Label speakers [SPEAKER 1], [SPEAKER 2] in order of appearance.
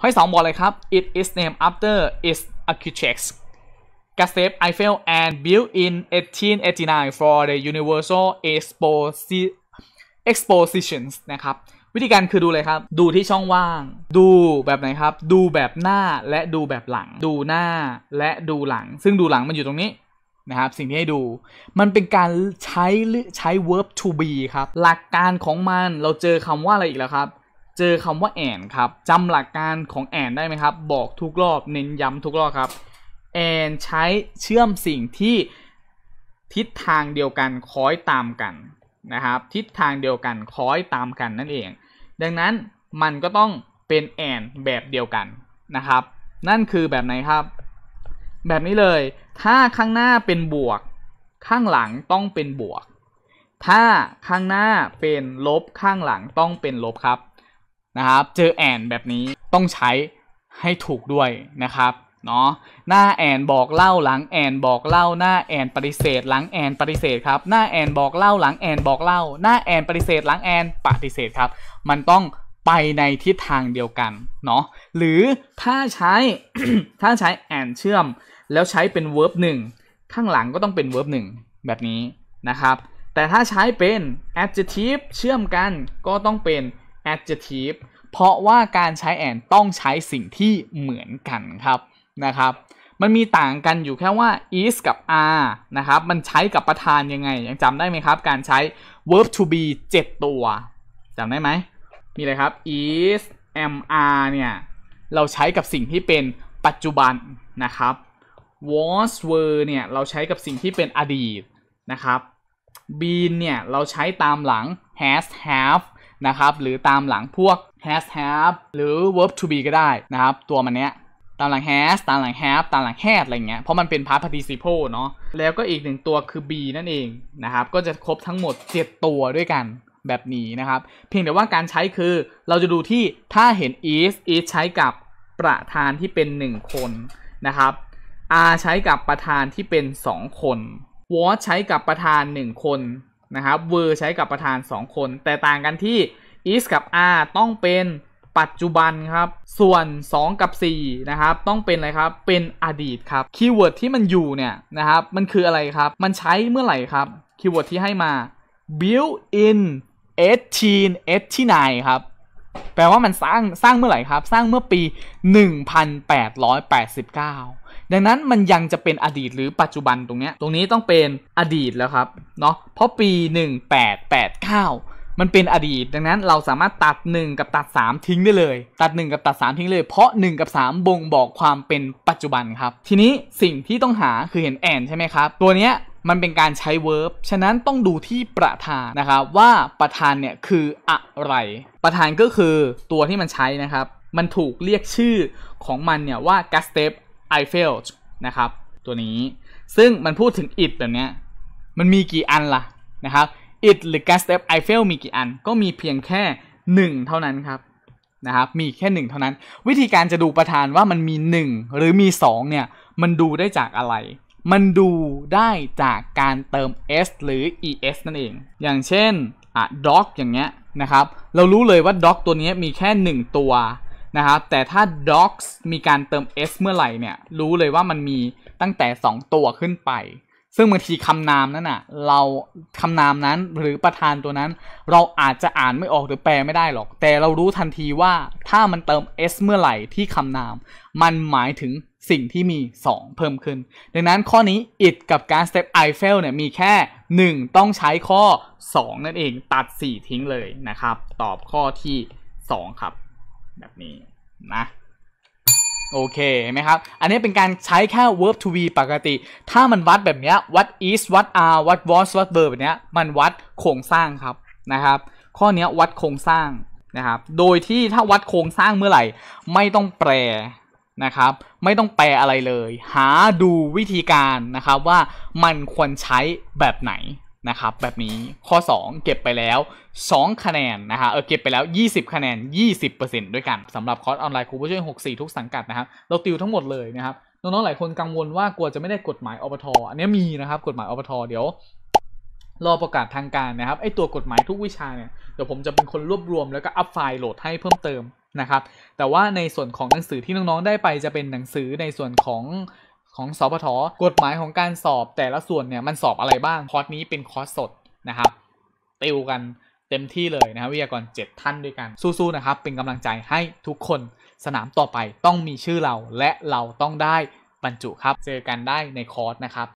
[SPEAKER 1] ข้อที่สองบอกเลยครับ it is named after its architects Gustave Eiffel and built in 1889 for the Universal Exposi- Expositions นะครับ วิธีการคือดูเลยครับ ดูที่ช่องว่าง ดูแบบไหนครับ ดูแบบหน้าและดูแบบหลัง ดูหน้าและดูหลัง ซึ่งดูหลังมันอยู่ตรงนี้นะครับสิ่งที่ให้ดูมันเป็นการใช้ใช้ verb to be ครับ หลักการของมันเราเจอคำว่าอะไรอีกแล้วครับ เจอคำว่า and ครับจำหลักการของ and ได้ไหมครับ บอกทุกรอบเน้นย้ำทุกรอบครับ and ใช้เชื่อมสิ่งที่ทิศทางเดียวกันคอยตามกันนะครับ ทิศทางเดียวกันคอยตามกันนั่นเอง ดังนั้นมันก็ต้องเป็น and แบบเดียวกันนะครับ นั่นคือแบบไหนครับ แบบนี้เลย ถ้าข้างหน้าเป็นบวก ข้างหลังต้องเป็นบวก ถ้าข้างหน้าเป็นลบข้างหลังต้องเป็นลบครับ นะครับ เจอแอนแบบนี้ต้องใช้ให้ถูกด้วยนะครับเนาะหน้าแอนบอกเล่าหลังแอนบอกเล่าหน้าแอนปฏิเสธ หลังแอนปฏิเสธครับหน้าแอนบอกเล่าหลังแอนบอกเล่า หน้าแอนปฏิเสธ หลังแอนปฏิเสธครับ มันต้องไปในทิศทางเดียวกันเนาะหรือถ้าใช้ถ้าใช้แอนเชื่อม แล้วใช้เป็น verb หนึ่งข้างหลังก็ต้องเป็น verb หนึ่งแบบนี้นะครับ แต่ถ้าใช้เป็น adjective เชื่อมกันก็ต้องเป็น adjective เพราะว่าการใช้ and ต้องใช้สิ่งที่เหมือนกันครับนะครับมันมีต่างกันอยู่แค่ว่า is กับ are นะครับ มันใช้กับประธานยังไง ยังจำได้ไหมครับ การใช้ verb to be 7 ตัวจำได้ไหม มีอะไรครับ is am are เนี่ย เราใช้กับสิ่งที่เป็นปัจจุบันนะครับ was were เนี่ย เราใช้กับสิ่งที่เป็นอดีตนะครับ been เนี่ย เราใช้ตามหลัง has have นะครับหรือตามหลังพวก has have หรือ verb to be ก็ได้นะครับตัวมันเนี้ยตามหลัง has ตามหลัง have ตามหลัง had อะไรเงี้ยเพราะมันเป็น past participle เนาะแล้วก็อีกหนึ่งตัวคือ be นั่นเองนะครับก็จะครบทั้งหมด 7 ตัวด้วยกันแบบนี้นะครับ เพียงแต่ว่าการใช้คือเราจะดูที่ถ้าเห็น is is ใช้กับประธานที่เป็น 1 คนนะครับ are ใช้กับประธานที่เป็น 2 คน was ใช้กับประธาน 1 คน นะครับ were ใช้กับประธาน 2 คน แต่ต่างกันที่ is กับ are ต้องเป็นปัจจุบันครับ ส่วน 2 กับ 4 นะครับ ต้องเป็นอะไรครับ เป็นอดีตครับ keyword ที่มันอยู่เนี่ยนะครับ มันคืออะไรครับ มันใช้เมื่อไหร่ครับ keyword ที่ให้มา built in 1889 ครับ แปลว่ามันสร้าง สร้างเมื่อไหร่ครับ สร้างเมื่อปี 1889 ดังนั้นมันยังจะเป็นอดีตหรือปัจจุบันตรงเนี้ยตรงนี้ต้องเป็นอดีตแล้วครับเนาะเพราะปี 1889 มันเป็นอดีต ดังนั้นเราสามารถตัด 1 กับตัด 3 ทิ้งได้เลย ตัด 1 กับตัด 3 ทิ้งเลย เพราะ 1 กับ 3 บ่งบอกความเป็นปัจจุบันครับ ทีนี้สิ่งที่ต้องหาคือเห็นแอนใช่ไหมครับ ตัวเนี้ยมันเป็นการใช้ verb ฉะนั้นต้องดูที่ประธานนะครับว่าประธานเนี่ยคืออะไร ประธานก็คือตัวที่มันใช้นะครับ มันถูกเรียกชื่อของมันเนี่ยว่า Gustave Eiffel นะครับ ตัวนี้ซึ่งมันพูดถึง it แบบนี้มันมีกี่อันล่ะนะครับ it หรือ Gustave Eiffel มีกี่อันก็มีเพียงแค่ 1 เท่านั้นครับนะครับมีแค่ 1 เท่านั้น วิธีการจะดูประธานว่ามันมี 1 หรือมี 2 เนี่ย มันดูได้จากอะไร มันดูได้จากการเติม s หรือ es นั่นเอง อย่างเช่นอะ dog อย่างเงี้ยนะครับ เรารู้เลยว่า dog ตัวนี้มีแค่ 1 ตัว นะครับแต่ถ้า dogs มีการเติม s เมื่อไหร่เนี่ยรู้เลยว่ามันมีตั้งแต่ 2 ตัวขึ้นไป ซึ่งบางทีคำนามนั้นอะเราคำนามนั้นหรือประธานตัวนั้น เราอาจจะอ่านไม่ออกหรือแปลไม่ได้หรอก แต่เรารู้ทันทีว่าถ้ามันเติม s เมื่อไหร่ที่คำนาม มันหมายถึงสิ่งที่มี 2 เพิ่มขึ้น ดังนั้นข้อนี้ it กับการ step Eiffel เนี่ยมีแค่ 1 ต้องใช้ข้อ 2 นั่นเองตัด 4 ทิ้งเลยนะครับ ตอบข้อที่ 2 ครับ แบบนี้นะโอเคเห็นไหมครับ อันนี้เป็นการใช้แค่ verb to be ปกติ ถ้ามันวัดแบบนี้ยวัด is วัด are วัด was วัด were แบบนี้มันวัดโครงสร้างครับนะครับ ข้อนี้วัดโครงสร้างนะครับ โดยที่ถ้าวัดโครงสร้างเมื่อไหร่ ไม่ต้องแปลนะครับ ไม่ต้องแปลอะไรเลย หาดูวิธีการนะครับว่ามันควรใช้แบบไหน นะครับแบบนี้ข้อ 2 เก็บไปแล้ว 2 คะแนนนะฮะเออเก็บไปแล้ว 20 คะแนน 20%ด้วยกันสำหรับคอร์สออนไลน์ครูผู้ช่วย 64 ทุกสังกัดนะครับเราติวทั้งหมดเลยนะครับน้องๆหลายคนกังวลว่ากลัวจะไม่ได้กฎหมายอบทอันนี้มีนะครับกฎหมายอบทเดี๋ยวรอประกาศทางการนะครับไอตัวกฎหมายทุกวิชาเนี่ยเดี๋ยวผมจะเป็นคนรวบรวมแล้วก็ up ไฟล์โหลดให้เพิ่มเติมนะครับแต่ว่าในส่วนของหนังสือที่น้องๆได้ไปจะเป็นหนังสือในส่วนของ ของสพทกฎหมายของการสอบแต่ละส่วนเนี่ยมันสอบอะไรบ้างคอร์สนี้เป็นคอร์สสดนะครับติวกันเต็มที่เลยนะครับวิทยากร 7 ท่านด้วยกันสู้ๆนะครับ เป็นกำลังใจให้ทุกคนสนามต่อไปต้องมีชื่อเราและเราต้องได้บรรจุครับ เจอกันได้ในคอร์สนะครับ